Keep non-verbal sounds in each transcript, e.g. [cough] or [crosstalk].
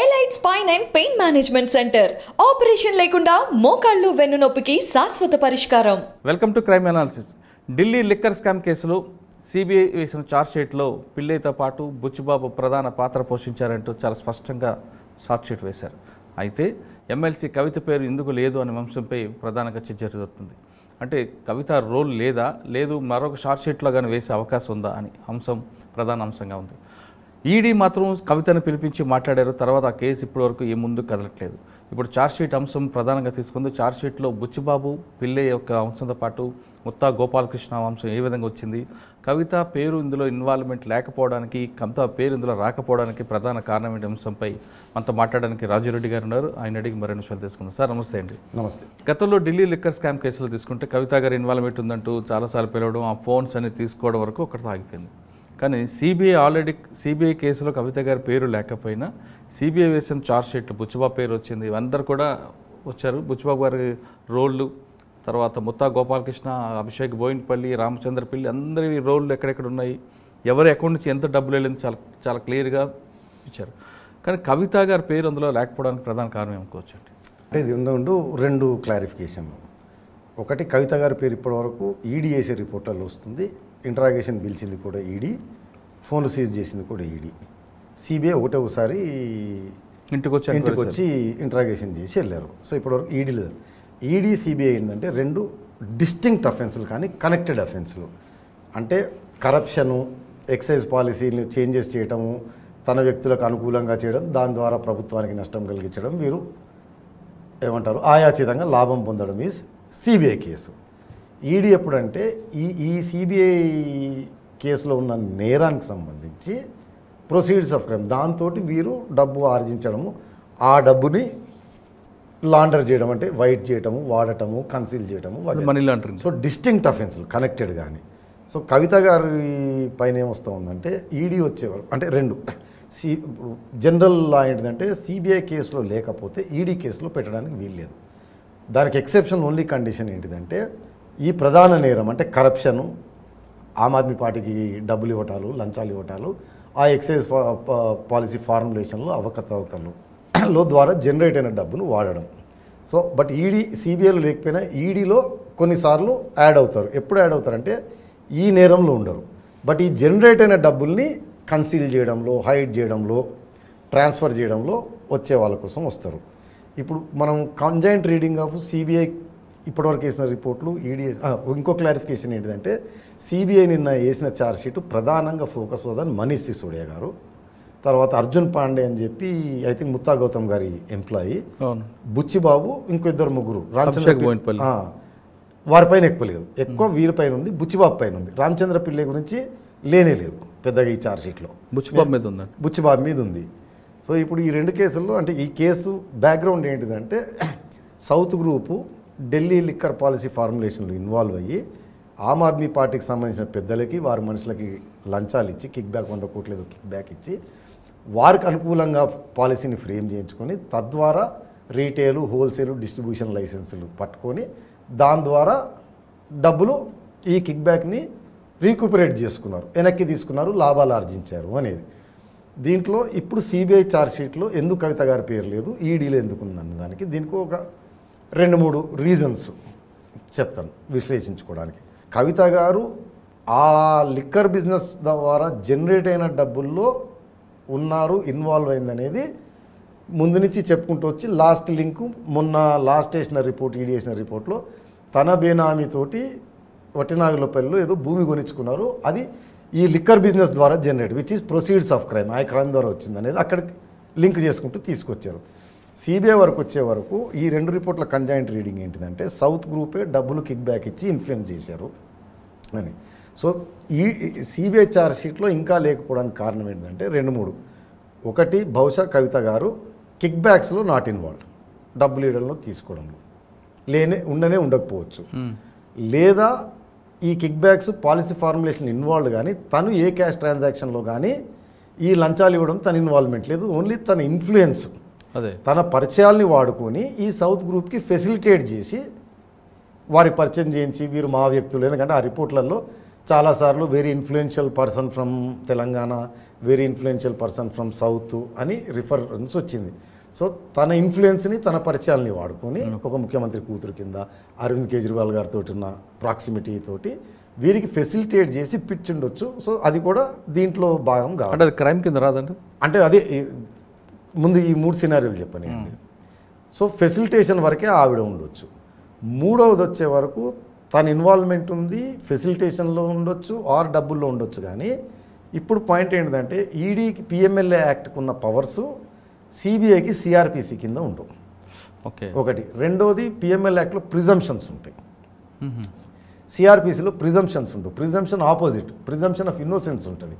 Elite spine and pain management centre. Operation లేకుండా మోకాళ్ళు వెన్నునొప్పికి శాశ్వత పరిష్కారం. Welcome to crime analysis. Delhi liquor scam కేసులో సిబిఐ వేసిన ఛార్జ్షీట్లో పిల్లయ్యతో పాటు బుచ్చిబాబు ప్రధాన పాత్ర పోషించారంటూ చాలా స్పష్టంగా ఛార్జ్షీట్ వేశారు. అయితే ఎమ్మెల్సీ కవిత పేరు ఎందుకు లేదు అనే అంశంపై ప్రధానంగా చర్చ జరుగుతుంది. అంటే కవిత రోల్ లేదా లేదు మరొక షార్ట్ షీట్లో కానీ వేసే అవకాశం ఉందా అని అంశం ప్రధాన అంశంగా ఉంది. ఈడీ మాత్రం కవితను పిలిపించి మాట్లాడారు. తర్వాత ఆ కేసు ఇప్పటివరకు ఏ ముందు కదలట్లేదు. ఇప్పుడు ఛార్జ్షీట్ అంశం ప్రధానంగా తీసుకుంది. ఛార్జ్షీట్లో బుచ్చిబాబు పిల్లే యొక్క అంశంతో పాటు ముత్తా గోపాలకృష్ణ అంశం ఏ విధంగా వచ్చింది? కవిత పేరు ఇందులో ఇన్వాల్వ్మెంట్ లేకపోవడానికి కవిత పేరు ఇందులో రాకపోవడానికి ప్రధాన కారణం ఏంటి అంశంపై మనతో మాట్లాడడానికి రాజురెడ్డి గారు ఉన్నారు. ఆయన అడిగి మరిన్ని విషయాలు తీసుకుందాం సార్ నమస్తే అండి. నమస్తే. గతంలో ఢిల్లీ లిక్కర్ స్కామ్ కేసులో తీసుకుంటే కవిత గారి ఇన్వాల్వ్మెంట్ ఉందంటూ చాలాసార్లు పిలవడం ఆ ఫోన్స్ అన్ని తీసుకోవడం వరకు ఒకటి ఆగిపోయింది. కానీ సిబిఐ ఆల్రెడీ సిబిఐ కేసులో కవిత గారి పేరు లేకపోయినా సిబిఐ వేసిన చార్జ్ షీట్ బుచ్చిబాబు పేరు వచ్చింది. అందరు కూడా వచ్చారు. బుచ్చిబాబు గారి రోళ్ళు తర్వాత ముత్తా గోపాలకృష్ణ అభిషేక్ బోయిన్పల్లి రామచంద్రపల్లి అందరి రోళ్ళు ఎక్కడెక్కడ ఉన్నాయి? ఎవరి అకౌంట్ నుంచి ఎంత డబ్బులు వెళ్ళింది చాలా చాలా క్లియర్గా ఇచ్చారు. కానీ కవిత గారి పేరు అందులో లేకపోవడానికి ప్రధాన కారణం ఏమనుకోవచ్చు అండి అంటే ఇది ఉండు రెండు క్లారిఫికేషన్లు ఒకటి కవిత గారి పేరు ఇప్పటివరకు ఈడీ చేసే రిపోర్టర్లు వస్తుంది. ఇంట్రాగేషన్ పిలిచింది కూడా ఈడీ ఫోన్లు సీజ్ చేసింది కూడా ఈడీ. సిబిఐ ఒకటే ఒకసారి ఇంటికి వచ్చి ఇంటికి వచ్చి ఇంట్రాగేషన్ చేసి వెళ్ళారు. సో ఇప్పటివరకు ఈడీ లేదు. ఈడీ సిబిఐ ఏంటంటే రెండు డిస్టింక్ట్ అఫెన్స్లు కానీ కనెక్టెడ్ అఫెన్స్లు. అంటే కరప్షను ఎక్సైజ్ పాలసీని చేంజెస్ చేయటము తన వ్యక్తులకు అనుకూలంగా చేయడం దాని ద్వారా ప్రభుత్వానికి నష్టం కలిగించడం వీరు ఏమంటారు? ఆయాచితంగా లాభం పొందడం ఈజ్ సిబిఐ కేసు. ఈడీ ఎప్పుడంటే ఈ ఈ సిబిఐ కేసులో ఉన్న నేరానికి సంబంధించి ప్రొసీడ్స్ ఆఫ్ క్రైమ్. దాంతో వీరు డబ్బు ఆర్జించడము ఆ డబ్బుని లాండర్ చేయడం అంటే వైట్ చేయటము వాడటము కన్సీల్ చేయటము వగైరా. Money laundering. సో డిస్టింక్ట్ అఫెన్స్లు కనెక్టెడ్ కానీ సో కవిత గారి పైన ఏమొస్తూ ఉందంటే ఈడీ వచ్చేవారు అంటే రెండు. సి జనరల్ లా ఏంటిదంటే సిబిఐ కేసులో లేకపోతే ఈడీ కేసులో పెట్టడానికి వీల్లేదు. దానికి ఎక్సెప్షన్ ఓన్లీ కండిషన్ ఏంటిదంటే ఈ ప్రధాన నేరం అంటే కరప్షను ఆమ్ ఆద్మీ పార్టీకి డబ్బులు ఇవ్వటాలు లంచాలు ఇవ్వటాలు ఆ ఎక్సైజ్ పాలసీ ఫార్ములేషన్లో అవకతవకలు లో ద్వారా జనరేట్ అయిన డబ్బును వాడడం. సో బట్ ఈడీ సిబిఐలో లేకపోయినా ఈడీలో కొన్నిసార్లు యాడ్ అవుతారు. ఎప్పుడు యాడ్ అవుతారంటే ఈ నేరంలో ఉండరు. బట్ ఈ జనరేట్ అయిన డబ్బుల్ని కన్సీల్ చేయడంలో హైడ్ చేయడంలో ట్రాన్స్ఫర్ చేయడంలో వచ్చే వాళ్ళ కోసం వస్తారు. ఇప్పుడు మనం కంజైంట్ రీడింగ్ ఆఫ్ సిబిఐ ఇప్పటివరకు వేసిన రిపోర్ట్లు ఈడీ ఇంకో క్లారిఫికేషన్ ఏంటిదంటే సిబిఐ నిన్న వేసిన ఛార్జ్షీట్ ప్రధానంగా ఫోకస్ అవుదని మనీష్ సిసోడియా గారు. తర్వాత అర్జున్ పాండే అని చెప్పి ఐ థింక్ ముత్తా గౌతమ్ గారి ఎంప్లాయీ. బుచ్చిబాబు ఇంకో ఇద్దరు ముగ్గురు. ఆ, వారిపైన ఎక్కువ లేదు. ఎక్కువ వీరిపైన ఉంది బుచ్చిబాబు పైన ఉంది. రామచంద్ర పిల్లే గురించి లేనే లేదు పెద్దగా ఈ ఛార్జ్షీట్లో బుచ్చిబాబు మీద ఉందండి. బుచ్చిబాబు మీద ఉంది. సో ఇప్పుడు ఈ రెండు కేసుల్లో అంటే ఈ కేసు బ్యాక్గ్రౌండ్ ఏంటిదంటే [clears throat] south group Delhi liquor policy ఫార్ములేషన్లు involve అయ్యి ఆమ్ ఆద్మీ పార్టీకి సంబంధించిన పెద్దలకి వారి మనుషులకి లంచాలు ఇచ్చి కిక్ బ్యాక్ వంద కోట్లేదు కిక్ బ్యాక్ ఇచ్చి వారికి అనుకూలంగా పాలసీని ఫ్రేమ్ చేయించుకొని తద్వారా రీటైలు హోల్సేల్ డిస్ట్రిబ్యూషన్ లైసెన్సులు పట్టుకొని దాని ద్వారా డబ్బులు ఈ కిక్ బ్యాక్ని రీకూపరేట్ చేసుకున్నారు వెనక్కి తీసుకున్నారు లాభాలు ఆర్జించారు అనేది. దీంట్లో ఇప్పుడు సిబిఐ ఛార్జ్షీట్లో ఎందుకు కవిత గారి పేరు లేదు ఈడీలో ఎందుకు ఉందన్న దానికి దీనికి ఒక రెండు మూడు రీజన్స్ చెప్తాను విశ్లేషించుకోవడానికి. కవిత గారు ఆ లిక్కర్ బిజినెస్ ద్వారా జనరేట్ అయిన డబ్బుల్లో ఉన్నారు ఇన్వాల్వ్ అయిందనేది ముందు నుంచి చెప్పుకుంటూ వచ్చి లాస్ట్ లింక్ మొన్న లాస్ట్ వేసిన రిపోర్ట్ ఈడీ వేసిన రిపోర్ట్లో తన బేనామీతోటి వట్టినాగులపల్లిలో ఏదో భూమి కొనిచ్చుకున్నారు. అది ఈ లిక్కర్ బిజినెస్ ద్వారా generate which is proceeds of crime ఆ క్రైమ్ ద్వారా వచ్చింది అనేది అక్కడికి లింక్ చేసుకుంటూ తీసుకొచ్చారు. సిబిఐ వరకు వచ్చే వరకు ఈ రెండు రిపోర్ట్ల కంజాయింట్ రీడింగ్ ఏంటిదంటే సౌత్ గ్రూపే డబ్బులు కిక్ బ్యాక్ ఇచ్చి ఇన్ఫ్లుయెన్స్ చేశారు అని. సో ఈ సిబిఐ ఛార్జ్ షీట్లో ఇంకా లేకపోవడానికి కారణం ఏంటంటే రెండు మూడు. ఒకటి బహుశా కవిత గారు కిక్ బ్యాక్స్లో నాట్ ఇన్వాల్వ్ డబ్బులు ఇవ్వడంలో తీసుకోవడంలో. లేనే ఉండనే ఉండకపోవచ్చు. లేదా ఈ kick backs policy formulation involve కానీ తను ఏ క్యాష్ ట్రాన్సాక్షన్లో కానీ ఈ లంచాలు ఇవ్వడం తన ఇన్వాల్వ్మెంట్ లేదు. ఓన్లీ తన ఇన్ఫ్లుయెన్స్ తన పరిచయాల్ని వాడుకొని ఈ సౌత్ గ్రూప్కి ఫెసిలిటేట్ చేసి వారి పరిచయం చేయించి వీరు మా వ్యక్తులు. ఎందుకంటే ఆ రిపోర్ట్లలో చాలాసార్లు very influential person from Telangana very influential person from south అని రిఫరెన్స్ వచ్చింది. సో తన ఇన్ఫ్లుయెన్స్ని తన పరిచయాల్ని వాడుకొని ఒక ముఖ్యమంత్రి కూతురు కింద అరవింద్ కేజ్రీవాల్ గారితో ఉన్న ప్రాక్సిమిటీ తోటి వీరికి ఫెసిలిటేట్ చేసి పిచ్ ఉండొచ్చు సో అది కూడా దీంట్లో భాగం కాదు. అంటే క్రైమ్ కింద రాదండి? అంటే అదే ముందు ఈ మూడు సినారీలు చెప్పనియండి సో ఫెసిలిటేషన్ వరకే ఆవిడ ఉండొచ్చు. మూడవది వచ్చే వరకు తన ఇన్వాల్వ్మెంట్ ఉంది ఫెసిలిటేషన్లో ఉండొచ్చు ఆర్ డబ్బుల్లో ఉండొచ్చు కానీ ఇప్పుడు పాయింట్ ఏంటంటే ఈడీకి పిఎంఎల్ఏ యాక్ట్కి ఉన్న పవర్స్ సిబిఐకి సిఆర్పిసి కింద ఉండవు. ఓకే. ఒకటి. రెండవది పిఎంఎల్ యాక్ట్లో ప్రిజంప్షన్స్ ఉంటాయి. సిఆర్పిసిలో ప్రిజంప్షన్స్ ఉండవు. Presumption opposite presumption of innocence ఉంటుంది.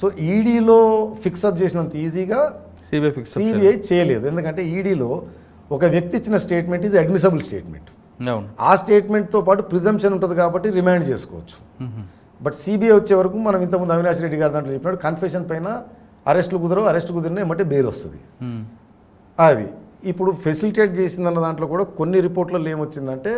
సో ఈడీలో ఫిక్సప్ చేసినంత ఈజీగా సిబిఐ ఫిక్స్ సిబిఐ చేయలేదు. ఎందుకంటే ఈడీలో ఒక వ్యక్తి ఇచ్చిన స్టేట్మెంట్ ఇది అడ్మిసబుల్ స్టేట్మెంట్ ఆ స్టేట్మెంట్తో పాటు ప్రిజంప్షన్ ఉంటుంది కాబట్టి రిమైండ్ చేసుకోవచ్చు. బట్ సిబిఐ వచ్చే వరకు మనం ఇంతకుముందు అవినాష్ రెడ్డి గారు దాంట్లో చెప్పినట్టు కన్ఫెషన్ పైన అరెస్టులు కుదరవు అరెస్ట్ కుదిరినా ఏమంటే బెయిల్ వస్తుంది. అది. ఇప్పుడు ఫెసిలిటేట్ చేసిందన్న దాంట్లో కూడా కొన్ని రిపోర్ట్లలో ఏమొచ్చిందంటే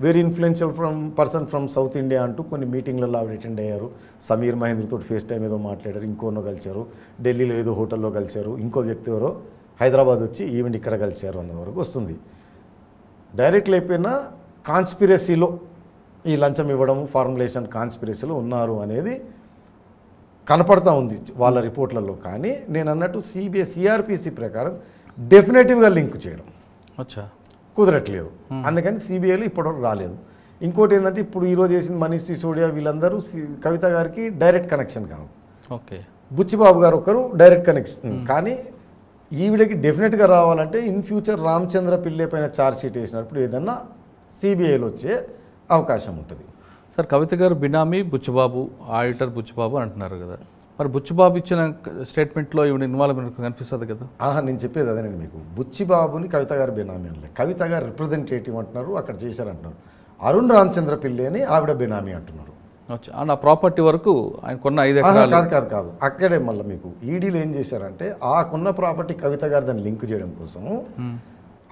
very influential from person from south India అంటూ కొన్ని మీటింగ్లలో ఆవిడ అటెండ్ అయ్యారు. సమీర్ మహేంద్రతో ఫేస్ టైం ఏదో మాట్లాడారు ఇంకోనో కలిశారు. ఢిల్లీలో ఏదో హోటల్లో కలిశారు. ఇంకో వ్యక్తి ఎవరో హైదరాబాద్ వచ్చి ఈవెంట్ ఇక్కడ కలిశారు అన్న వరకు వస్తుంది. డైరెక్ట్ అయిపోయినా కాన్స్పిరసీలో ఈ లంచం ఇవ్వడం ఫార్ములేషన్ కాన్స్పిరసీలో ఉన్నారు అనేది కనపడతా ఉంది వాళ్ళ రిపోర్ట్లలో. కానీ నేను అన్నట్టు సిబిఐ సిఆర్పిసి ప్రకారం డెఫినెటివ్గా లింక్ చేయడం. అచ్చా. కుదరట్లేదు. అందుకని సిబిఐలో ఇప్పటివరకు రాలేదు. ఇంకోటి ఏంటంటే ఇప్పుడు ఈరోజు చేసిన మనీష్ సిసోడియా వీళ్ళందరూ కవిత గారికి డైరెక్ట్ కనెక్షన్ కాదు. ఓకే. బుచ్చిబాబు గారు ఒకరు డైరెక్ట్ కనెక్షన్. కానీ ఈవిడకి డెఫినెట్గా రావాలంటే ఇన్ ఫ్యూచర్ రామచంద్ర పిల్లే పైన ఛార్జ్ షీట్ వేసినప్పుడు ఏదన్నా సిబిఐలో వచ్చే అవకాశం ఉంటుంది. సార్ కవిత గారు బినామీ బుచ్చిబాబు ఆడిటర్ బుచ్చిబాబు అంటున్నారు కదా. మరి బుచ్చిబాబు ఇచ్చిన స్టేట్మెంట్లో ఈవిడ ఇన్వాల్వ్మెంట్ కనిపిస్తుంది కదా. ఆహా నేను చెప్పేది అదేనండి మీకు. బుచ్చిబాబుని కవిత గారు బెనామీ అనలే. కవిత గారు రిప్రజెంటేటివ్ అంటున్నారు అక్కడ చేశారంటున్నారు. అరుణ్ రామచంద్ర పిల్లి అని ఆవిడ బెనామీ అంటున్నారు. ఆ ప్రాపర్టీ వరకు ఆయన కొన్న ఐదు కాదు కాదు కాదు. అక్కడే మళ్ళీ మీకు. ఈడీలు ఏం చేశారంటే ఆ కొన్న ప్రాపర్టీ కవిత గారు దాన్ని లింక్ చేయడం కోసం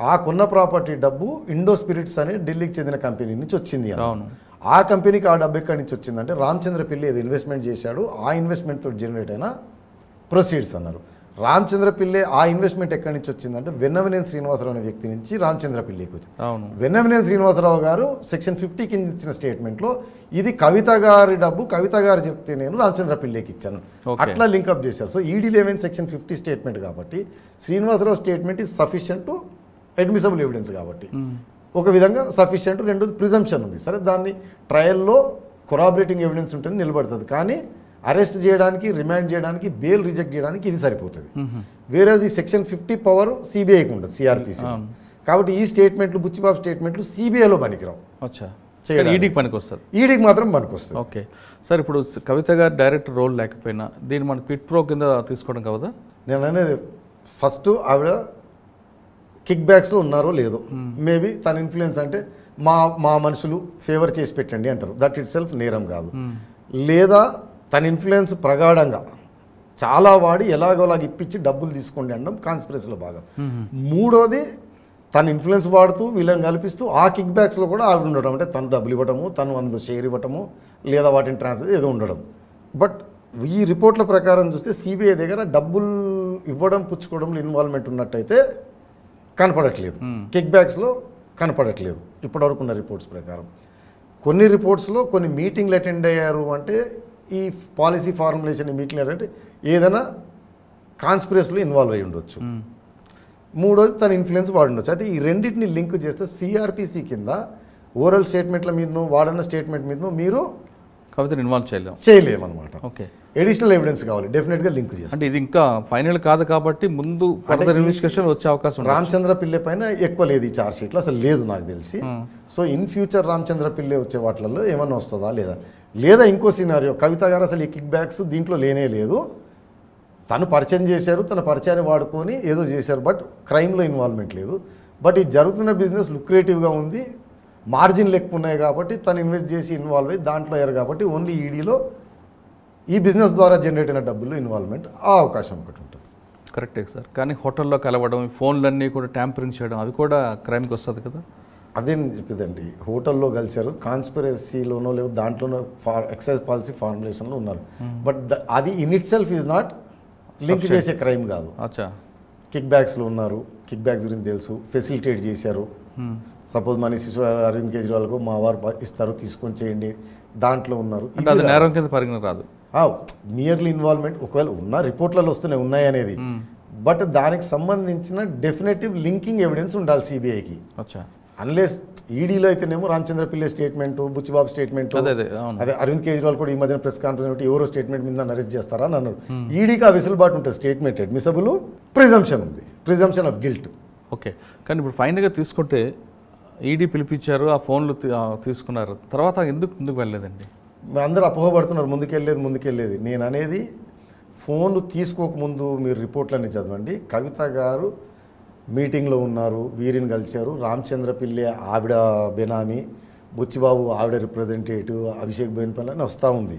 ఆ కొన్న ప్రాపర్టీ డబ్బు ఇండో స్పిరిట్స్ అనే ఢిల్లీకి చెందిన కంపెనీ నుంచి వచ్చింది. అవును. ఆ కంపెనీకి ఆ డబ్బు ఎక్కడి నుంచి వచ్చిందంటే రామచంద్ర పిల్లి ఏదో ఇన్వెస్ట్మెంట్ చేశాడు ఆ ఇన్వెస్ట్మెంట్ తోటి జనరేట్ అయిన ప్రొసీడ్స్ అన్నారు. రామచంద్ర పిల్లే ఆ ఇన్వెస్ట్మెంట్ ఎక్కడి నుంచి వచ్చిందంటే వెన్నమనేని శ్రీనివాసరావు అనే వ్యక్తి నుంచి రామచంద్ర పిల్లికి వచ్చింది. అవును. వెన్నమనేని శ్రీనివాసరావు గారు సెక్షన్ ఫిఫ్టీ కింద ఇచ్చిన స్టేట్మెంట్లో ఇది కవిత గారి డబ్బు కవిత గారు చెప్తే నేను రామచంద్ర పిల్లేకి ఇచ్చాను. అట్లా లింకప్ చేశారు. So ED eleven section fifty statement కాబట్టి Srinivasarao statement is sufficient to admissible evidence కాబట్టి. ఒక విధంగా సఫిషియంట్ రెండోది ప్రిజంప్షన్ ఉంది. సరే దాన్ని ట్రయల్లో కొరాబరేటింగ్ ఎవిడెన్స్ ఉంటేనే నిలబడుతుంది. కానీ అరెస్ట్ చేయడానికి రిమాండ్ చేయడానికి బెయిల్ రిజెక్ట్ చేయడానికి ఇది సరిపోతుంది. వేరే ఈ సెక్షన్ ఫిఫ్టీ పవర్ సిబిఐకి ఉండదు సిఆర్పిసి. కాబట్టి ఈ స్టేట్మెంట్లు బుచ్చిబాబు స్టేట్మెంట్లు సిబిఐలో పనికిరావు. ఈడీకి పనికి వస్తుంది ఈడీకి మాత్రం పనికొస్తుంది. ఓకే. సార్ ఇప్పుడు కవిత గారు డైరెక్ట్ రోల్ లేకపోయినా దీన్ని మన పిట్ ప్రో కింద తీసుకోవడం కదా నేను అనేది ఫస్ట్ ఆవిడ కిక్ బ్యాక్స్లో ఉన్నారో లేదో మేబీ తన ఇన్ఫ్లుయెన్స్ అంటే మా మా మనుషులు ఫేవర్ చేసి పెట్టండి అంటారు. దట్ ఇట్ సెల్ఫ్ నేరం కాదు. లేదా తన ఇన్ఫ్లుయెన్స్ ప్రగాఢంగా చాలా వాడి ఎలాగోలాగ ఇప్పించి డబ్బులు తీసుకోండి అనడం కాన్స్పిరసీలో భాగం. మూడోది తన ఇన్ఫ్లుయెన్స్ వాడుతూ వీళ్ళని కల్పిస్తూ ఆ కిక్ బ్యాక్స్లో కూడా ఆవిడ ఉండడం. అంటే తను డబ్బులు ఇవ్వటము తను అందులో షేర్ ఇవ్వటము లేదా వాటిని ట్రాన్స్ఫర్ ఏదో ఉండడం. బట్ ఈ రిపోర్ట్ల ప్రకారం చూస్తే సిబిఐ దగ్గర డబ్బులు ఇవ్వడం పుచ్చుకోవడంలో ఇన్వాల్వ్మెంట్ ఉన్నట్టయితే కనపడట్లేదు. కిక్ బ్యాక్స్లో కనపడట్లేదు. ఇప్పటివరకు ఉన్న రిపోర్ట్స్ ప్రకారం. కొన్ని రిపోర్ట్స్లో కొన్ని మీటింగ్లు అటెండ్ అయ్యారు అంటే ఈ పాలసీ ఫార్ములేషన్ మీటింగ్ అంటే ఏదైనా కాన్స్పిరసీలో ఇన్వాల్వ్ అయి ఉండొచ్చు. మూడోది తన ఇన్ఫ్లుయెన్స్ వాడి ఉండొచ్చు. అయితే ఈ రెండింటిని లింక్ చేస్తే సిఆర్పిసి కింద ఓరల్ స్టేట్మెంట్ల మీదనో వాడన్న స్టేట్మెంట్ మీదనో మీరు కవితను ఇన్వాల్వ్ చేయలేం. చేయలేమన్నమాట. ఓకే. ఎడిషనల్ ఎవిడెన్స్ కావాలి. డెఫినెట్గా లింక్ చేస్తాం. అంటే ఇది ఇంకా ఫైనల్ కాదు కాబట్టి ముందు ఫర్దర్ ఇన్వెస్టిగేషన్ వచ్చే అవకాశం ఉంది రామచంద్ర పిల్లె పైన ఎక్కువ లేదు ఈ చార్జ్ షీట్లో అసలు లేదు నాకు తెలిసి. So in future Ramachandra Pillai వచ్చే వాటిలలో ఏమన్నా వస్తుందా లేదా? లేదా ఇంకో సినారియో కవిత గారు అసలు ఈ కిక్ బ్యాక్స్ దీంట్లో లేనే లేదు. తను పరిచయం చేశారు తన పరిచయాన్ని వాడుకొని ఏదో చేశారు బట్ క్రైమ్లో ఇన్వాల్వ్మెంట్ లేదు. బట్ ఈ జరుగుతున్న బిజినెస్ లుక్రేటివ్గా ఉంది. మార్జిన్లు ఎక్కువ ఉన్నాయి కాబట్టి తను ఇన్వెస్ట్ చేసి ఇన్వాల్వ్ అయ్యి దాంట్లో అయ్యారు కాబట్టి ఓన్లీ ఈడీలో ఈ బిజినెస్ ద్వారా జనరేట్ అయిన డబ్బుల్లో ఇన్వాల్వ్మెంట్ ఆ అవకాశం ఒకటి ఉంటుంది. కరెక్టే సార్. కానీ హోటల్లో కలవడం ఫోన్లన్నీ కూడా ట్యాంపరింగ్ చేయడం అది కూడా క్రైమ్కి వస్తుంది కదా? అదే చెప్పేదండి. హోటల్లో కలిసారు కాన్స్పిరసీలోనో లేవు దాంట్లోనో ఫార్ ఎక్సైజ్ పాలసీ ఫార్ములేషన్లో ఉన్నారు. బట్ అది in itself is not link చేసే క్రైమ్ కాదు. అచ్చా. కిక్ బ్యాక్స్లో ఉన్నారు. కిక్ బ్యాక్స్ గురించి తెలుసు. ఫెసిలిటేట్ చేశారు. సపోజ్ మన శిశు అరవింద్ కేజ్రీవాల్కు మా వారు ఇస్తారు తీసుకొని చేయండి దాంట్లో ఉన్నారు. అంటే అది నేరం కింద పరిగణ రాదు. నియర్లీ ఇన్వాల్వ్మెంట్ ఒకవేళ ఉన్న రిపోర్ట్లలో వస్తున్నాయి ఉన్నాయి అనేది. బట్ దానికి సంబంధించిన డెఫినెటివ్ లింకింగ్ ఎవిడెన్స్ ఉండాలి సిబిఐకి. అన్లెస్ ఈడీలో అయితేనేమో రామచంద్ర పిల్లే స్టేట్మెంట్ బుచ్చిబాబు స్టేట్మెంట్ అదే అరవింద్ కేజ్రీవాల్ కూడా ఈ మధ్యన ప్రెస్ కాన్ఫరెన్స్ ఎవరో స్టేట్మెంట్ మీద అరెస్ట్ చేస్తారా అని అన్నారు. ఈడీకి ఆ వెసులుబాటు ఉంటుంది స్టేట్మెంట్ అడ్మిసబుల్ ప్రిజంప్షన్ ఉంది ప్రిజంప్షన్ ఆఫ్ గిల్ట్. ఓకే. కానీ ఇప్పుడు ఫైనల్గా తీసుకుంటే ఈడీ పిలిపించారు ఆ ఫోన్లు తీసుకున్నారు. తర్వాత ఎందుకు ముందుకు వెళ్ళలేదండి? అందరూ అపోహపడుతున్నారు ముందుకెళ్ళేది ముందుకెళ్ళేది. నేను అనేది ఫోన్లు తీసుకోకముందు మీరు రిపోర్ట్లన్నీ చదవండి. కవిత గారు మీటింగ్లో ఉన్నారు వీరిని కలిశారు. రామచంద్ర పిల్లె ఆవిడ బెనామీ బుచ్చిబాబు ఆవిడ రిప్రజెంటేటివ్ అభిషేక్ బెన్పల్లి అని వస్తూ ఉంది.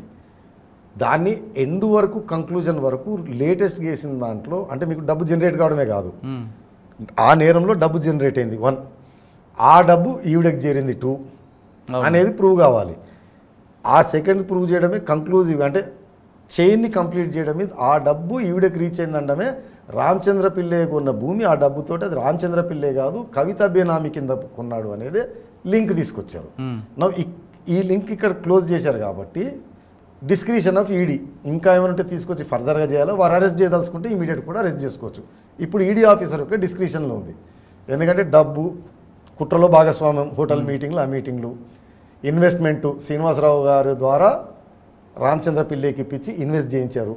దాన్ని ఎండ్ వరకు కంక్లూజన్ వరకు లేటెస్ట్ చేసిన దాంట్లో అంటే మీకు డబ్బు జనరేట్ కావడమే కాదు. ఆ నేరంలో డబ్బు జనరేట్ అయింది. వన్ ఆ డబ్బు ఈవిడకి చేరింది టూ. అనేది ప్రూవ్ కావాలి. ఆ సెకండ్ ప్రూవ్ చేయడమే కంక్లూజివ్ అంటే చైన్ని కంప్లీట్ చేయడమే ఆ డబ్బు ఈవిడకి రీచ్ అయిందండమే రామచంద్ర పిల్లే కొన్న భూమి. ఆ డబ్బుతోటి అది రామచంద్ర పిల్లే కాదు కవిత బేనామీ కింద కొన్నాడు అనేది లింక్ తీసుకొచ్చారు. నా ఈ లింక్ ఇక్కడ క్లోజ్ చేశారు కాబట్టి డిస్క్రిషన్ ఆఫ్ ఈడీ ఇంకా ఏమైనా తీసుకొచ్చి ఫర్దర్గా చేయాలో? వారు అరెస్ట్ చేయదలుచుకుంటే ఇమీడియట్ కూడా అరెస్ట్ చేసుకోవచ్చు. ఇప్పుడు ఈడీ ఆఫీసర్ యొక్క డిస్క్రిషన్లో ఉంది. ఎందుకంటే డబ్బు కుట్రలో భాగస్వామ్యం హోటల్ మీటింగ్లు ఆ మీటింగ్లు. ఇన్వెస్ట్మెంటు శ్రీనివాసరావు గారి ద్వారా రామచంద్ర పిల్లేకి ఇప్పించి ఇన్వెస్ట్ చేయించారు.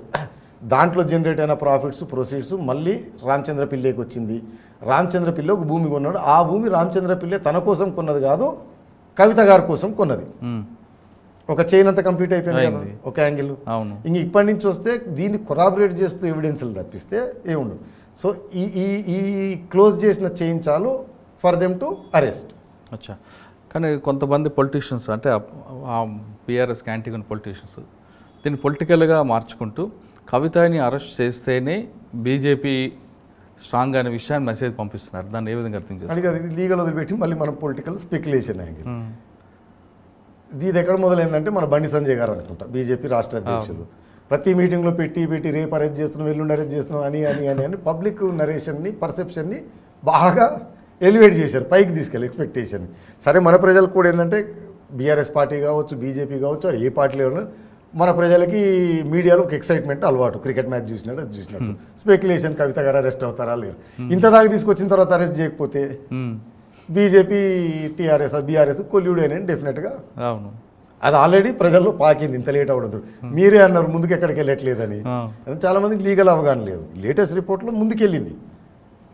దాంట్లో జనరేట్ అయిన ప్రాఫిట్స్ ప్రొసీడ్స్ మళ్ళీ రామచంద్ర పిల్లేకి వచ్చింది. రామచంద్ర పిల్ల ఒక భూమి కొన్నాడు. ఆ భూమి రామచంద్ర పిల్లే తన కోసం కొన్నది కాదు కవిత గారి కోసం కొన్నది. ఒక చైన్ అంతా కంప్లీట్ అయిపోయింది కదా. ఒక యాంగిల్. ఇంక ఇప్పటి నుంచి వస్తే దీన్ని కొరాబరేట్ చేస్తూ ఎవిడెన్స్లు తప్పిస్తే ఏముండదు. సో ఈ ఈ ఈ క్లోజ్ చేసిన చైన్ చాలు ఫర్ దెమ్ టు అరెస్ట్ అచ్చా. కానీ కొంతమంది పొలిటీషియన్స్ అంటే బీఆర్ఎస్ క్యాంటీన్ పొలిటీషియన్స్ దీన్ని పొలిటికల్గా మార్చుకుంటూ కవితని అరెస్ట్ చేస్తేనే బీజేపీ స్ట్రాంగ్ అనే విషయాన్ని మెసేజ్ పంపిస్తున్నారు. దాన్ని ఏ విధంగా అర్థం చేస్తారు లీగల్ వదిలిపెట్టి మళ్ళీ మనం పొలిటికల్ స్పెక్యులేషన్ యాంగిల్. ఇది ఎక్కడ మొదలైందంటే మన బండి సంజయ్ గారు అనుకుంటా బీజేపీ రాష్ట్ర అధ్యక్షులు. ప్రతి మీటింగ్లో పెట్టి పెట్టి రేపు అరెస్ట్ చేస్తున్నాం ఎల్లుండి అరెస్ట్ చేస్తున్నాం అని అని అని అని పబ్లిక్ నరేషన్ని పర్సెప్షన్ని బాగా ఎలివేట్ చేశారు పైకి తీసుకెళ్ళి ఎక్స్పెక్టేషన్ సరే మన ప్రజలకు కూడా ఏంటంటే బీఆర్ఎస్ పార్టీ కావచ్చు బీజేపీ కావచ్చు అది ఏ పార్టీలో ఉన్నా మన ప్రజలకి మీడియాలో ఒక ఎక్సైట్మెంట్ అలవాటు. క్రికెట్ మ్యాచ్ చూసినట్టు అది చూసినట్టు. స్పెక్యులేషన్ కవిత గారు అరెస్ట్ అవుతారా లేరు. ఇంత దాకా తీసుకొచ్చిన తర్వాత అరెస్ట్ చేయకపోతే. బీజేపీ టీఆర్ఎస్ బీఆర్ఎస్ కొల్లుడేనని డెఫినెట్గా అవును. అది ఆల్రెడీ ప్రజల్లో పాకింది ఇంత లేట్ అవ్వడం మీరే అన్నారు ముందుకు ఎక్కడికి వెళ్ళట్లేదని. చాలా మందికి లీగల్ అవగాహన లేదు. లేటెస్ట్ రిపోర్ట్లో ముందుకెళ్ళింది.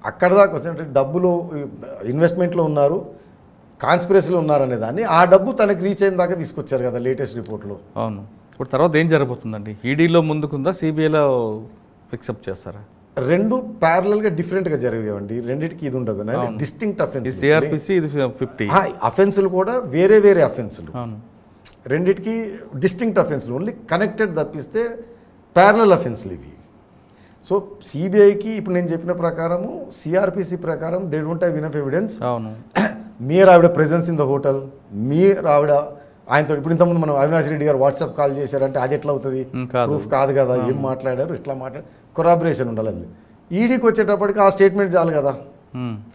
అక్కడ దాకా వచ్చినట్టు డబ్బులు ఇన్వెస్ట్మెంట్లో ఉన్నారు కాన్స్పిరసీలో ఉన్నారు అనే దాన్ని ఆ డబ్బు తనకి రీచ్ అయిన దాకా తీసుకొచ్చారు కదా లేటెస్ట్ రిపోర్ట్లో అవును. ఇప్పుడు తర్వాత ఏం జరగబోతుందండి? ఈడీలో ముందుకుందా సిబిఐలో ఫిక్సప్ చేస్తారా? రెండు ప్యారలల్గా డిఫరెంట్గా జరిగేవండి. రెండింటికి ఇది ఉండదు. డిస్టింక్ట్ అఫెన్స్ సిఆర్పిసి ఇది ఫిఫ్టీ అఫెన్సులు కూడా వేరే వేరే అఫెన్సులు అవును. రెండిటికి డిస్టింక్ట్ అఫెన్స్లు ఓన్లీ కనెక్టెడ్ తప్పిస్తే ప్యారలల్ అఫెన్స్లు ఇవి. సో సిబిఐకి ఇప్పుడు నేను చెప్పిన ప్రకారము సిఆర్పిసి ప్రకారం they don't have enough evidence అవును. [clears throat] మీరు ఆవిడ ప్రెజెన్స్ ఇన్ ద హోటల్ మీరు ఆవిడ ఆయనతో ఇప్పుడు ఇంతకుముందు మనం అవినాష్ రెడ్డి గారు వాట్సాప్ కాల్ చేశారంటే అది ఎట్లా అవుతుంది. ప్రూఫ్ కాదు. కదా ఏం మాట్లాడారు? ఎట్లా మాట్లాడారు కొరాబరేషన్ ఉండాలి అది ఈడీకి వచ్చేటప్పటికి ఆ స్టేట్మెంట్ చాలు కదా.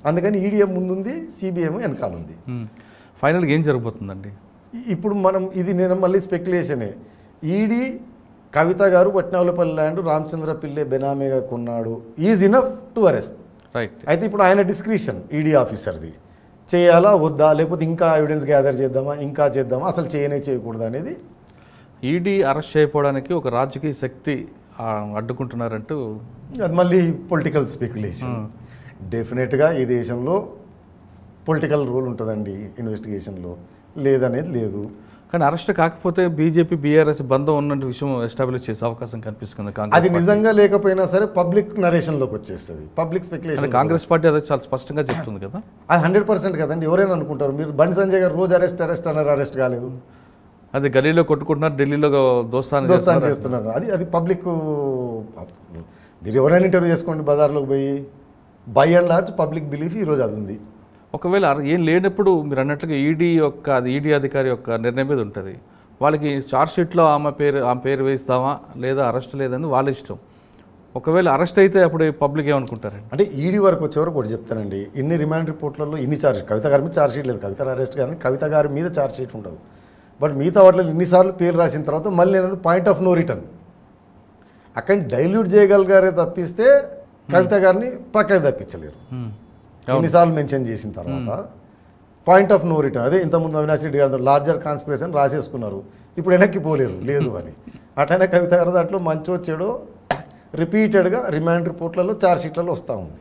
అందుకని ఈడీఎం ముందుంది సిబిఎం వెనకాల ఉంది. ఫైనల్గా ఏం జరగబోతుందండి? ఇప్పుడు మనం ఇది నేను మళ్ళీ స్పెక్యులేషనే ఈడీ కవిత గారు పట్నావులపల్లి ల్యాండ్ రామచంద్ర పిల్లే బెనామీగా కొన్నాడు. Is enough to arrest right అయితే ఇప్పుడు ఆయన డిస్క్రిషన్ ఈడీ ఆఫీసర్ది చేయాలా వద్దా లేకపోతే ఇంకా ఎవిడెన్స్ గ్యాదర్ చేద్దామా ఇంకా చేద్దామా అసలు చేయనే చేయకూడదు అనేది? ఈడీ అరెస్ట్ చేయకపోవడానికి ఒక రాజకీయ శక్తి అడ్డుకుంటున్నారంటూ అది మళ్ళీ పొలిటికల్ స్పెక్యులేషన్ డెఫినెట్గా ఈ దేశంలో పొలిటికల్ రోల్ ఉంటుందండి ఇన్వెస్టిగేషన్లో లేదనేది లేదు. కానీ అరెస్ట్ కాకపోతే బీజేపీ బీఆర్ఎస్ బంధం ఉన్నట్టు విషయం ఎస్టాబ్లిష్ చేసే అవకాశం కనిపిస్తుంది కాంగ్రెస్ అది. నిజంగా లేకపోయినా సరే పబ్లిక్ నరేషన్లోకి వచ్చేస్తుంది. పబ్లిక్ స్పెక్యులేషన్ కాంగ్రెస్ పార్టీ అదే చాలా స్పష్టంగా చెప్తుంది కదా. అది హండ్రెడ్ పర్సెంట్ కదండి. ఎవరైనా అనుకుంటారు మీరు బండి సంజయ్ గారు రోజు అరెస్ట్ అరెస్ట్ అన్నారు అరెస్ట్ కాలేదు. అది గలీలో కొట్టుకుంటున్నారు ఢిల్లీలో దోస్తాను దోస్తాన్ చేస్తున్నారు అది అది పబ్లిక్ మీరు ఎవరైనా ఇంటర్వ్యూ చేసుకోండి బజార్లోకి పోయి. By and large public belief ఈరోజు అది ఉంది. ఒకవేళ ఏం లేనప్పుడు మీరు అన్నట్లుగా ఈడీ యొక్క అది ఈడీ అధికారి యొక్క నిర్ణయం మీద ఉంటుంది. వాళ్ళకి చార్జ్ షీట్లో ఆమె పేరు ఆమె పేరు వేస్తామా లేదా అరెస్ట్ లేదని వాళ్ళ ఇష్టం. ఒకవేళ అరెస్ట్ అయితే అప్పుడు పబ్లిక్ ఏమనుకుంటారండి? అంటే ఈడీ వరకు వచ్చే వరకు ఒకటి చెప్తానండి. ఇన్ని రిమాండ్ రిపోర్ట్లలో ఇన్ని ఛార్జ్ కవిత గారి మీద ఛార్జ్ షీట్ లేదు. కవిత అరెస్ట్ కానీ కవిత గారి మీద ఛార్జ్ షీట్ ఉండదు. బట్ మిగతా వాటిలో ఇన్నిసార్లు పేరు రాసిన తర్వాత మళ్ళీ ఏంటంటే పాయింట్ ఆఫ్ నో రిటర్న్ అక్కడిని డైల్యూట్ చేయగలిగారే తప్పిస్తే కవిత గారిని పక్కకి తప్పించలేరు. ఎన్నిసార్లు మెన్షన్ చేసిన తర్వాత పాయింట్ ఆఫ్ నో రిటర్న్. అదే ఇంతకుముందు అవినాష్ రెడ్డి గారు లార్జర్ కాన్స్పిరేషన్ రాసేసుకున్నారు. ఇప్పుడు వెనక్కి పోలేరు లేదు అని. [laughs] అట్లనే కవిత గారు దాంట్లో మంచి వచ్చాడో రిపీటెడ్గా రిమాండ్ రిపోర్ట్లలో చార్జ్ షీట్లలో వస్తూ ఉంది.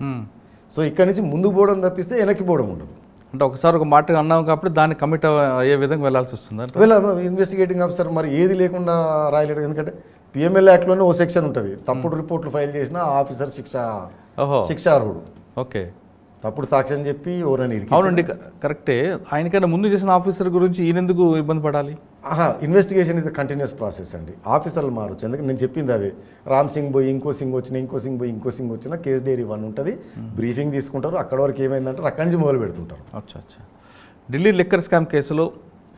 సో ఇక్కడి నుంచి ముందుకు పోవడం తప్పిస్తే వెనక్కి పోవడం ఉండదు. అంటే ఒకసారి ఒక మాట అన్నాం కాబట్టి దాన్ని కమిట్ అయ్యే విధంగా వెళ్ళాల్సి వస్తుంది ఒకవేళ ఇన్వెస్టిగేటింగ్ ఆఫీసర్ మరి ఏది లేకుండా రాయలేడు. ఎందుకంటే పిఎంఎల్ యాక్ట్లోనే ఓ సెక్షన్ ఉంటుంది. తప్పుడు రిపోర్ట్లు ఫైల్ చేసిన ఆఫీసర్ శిక్ష ఓహో. శిక్షార్హుడు. ఓకే. తప్పుడు సాక్ష్యం చెప్పి ఎవరైనా అవునండి కరెక్టే. ఆయనకైనా ముందు చేసిన ఆఫీసర్ గురించి ఈయనెందుకు ఇబ్బంది పడాలి? ఆహా ఇన్వెస్టిగేషన్ ఇస్ కంటిన్యూస్ ప్రాసెస్ అండి. ఆఫీసర్లు మారచ్చు. ఎందుకంటే నేను చెప్పింది అదే. రామ్ సింగ్ పోయి ఇంకో సింగ్ వచ్చిన ఇంకో సింగ్ పోయి ఇంకో సింగ్ వచ్చిన కేస్ డైరీ వన్ ఉంటుంది. బ్రీఫింగ్ తీసుకుంటారు. అక్కడ వరకు ఏమైందంటే అక్కడి నుంచి మొదలు పెడుతుంటారు. అచ్చా అచ్చా. ఢిల్లీ లిక్కర్ స్కామ్ కేసులో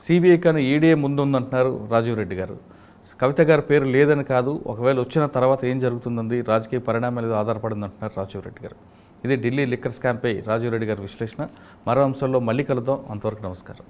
సిబిఐ కానీ ఈడీఏ ముందు ఉందంటున్నారు రాజీవ్ రెడ్డి గారు. కవిత గారి పేరు లేదని కాదు. ఒకవేళ వచ్చిన తర్వాత ఏం జరుగుతుందంది రాజకీయ పరిణామాల మీద ఆధారపడింది అంటున్నారు రాజీవ్ రెడ్డి గారు. ఇది ఢిల్లీ లిక్కర్ స్కామ్పై రాజీవ్ రెడ్డి గారి విశ్లేషణ. మరో అంశంలో మళ్ళీ కలుద్దాం. అంతవరకు నమస్కారం.